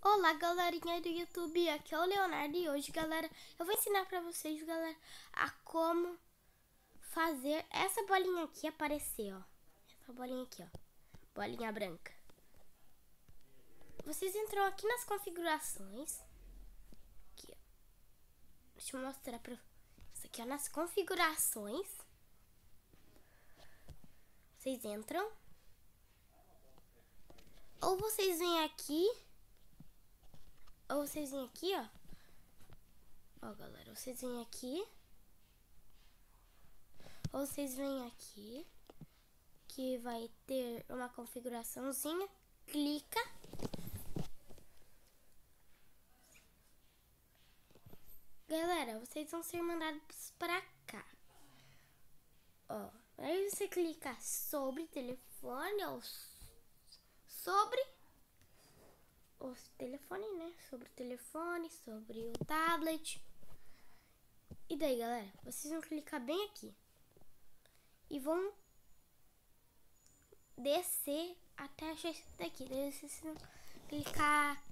Olá galerinha do YouTube, aqui é o Leonardo e hoje galera, eu vou ensinar pra vocês galera a como fazer essa bolinha aqui aparecer ó, essa bolinha aqui ó, bolinha branca. Vocês entram aqui nas configurações, aqui ó, deixa eu mostrar pra isso aqui ó, nas configurações, vocês entram, ou vocês vêm aqui vocês vêm aqui, ó. Ó, galera, vocês vêm aqui. Ou vocês vêm aqui. Que vai ter uma configuraçãozinha. Clica. Galera, vocês vão ser mandados pra cá. Ó, aí você clica sobre telefone ou sobre o telefone, né? Sobre o telefone, sobre o tablet. E daí, galera, vocês vão clicar bem aqui. E vão descer até achar isso daqui. Daí vocês vão clicar.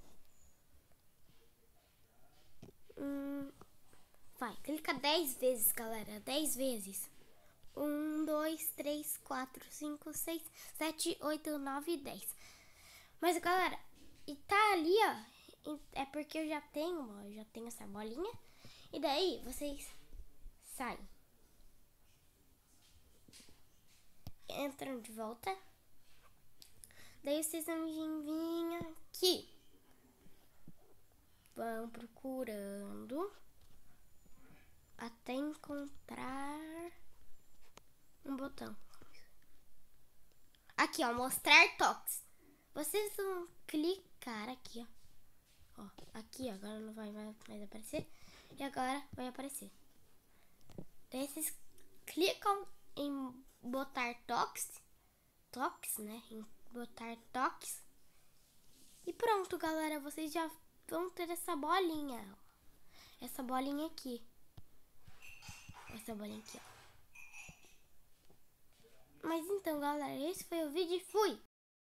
Hum, vai, clica 10 vezes, galera. 10 vezes. 1, 2, 3, 4, 5, 6, 7, 8, 9, 10. Mas, galera, e tá ali, ó. É porque eu já tenho, ó, eu já tenho essa bolinha. E daí vocês saem. Entram de volta. Daí vocês vão vir aqui. Vão procurando até encontrar um botão. Aqui, ó, mostrar toques. Vocês vão clicar aqui, ó. ó aqui, agora não vai mais aparecer. E agora vai aparecer. Daí vocês clicam em botar toques. Toques, né? Em botar toques. E pronto, galera. Vocês já vão ter essa bolinha. Ó. Essa bolinha aqui. Essa bolinha aqui, ó. Mas então, galera, esse foi o vídeo e fui!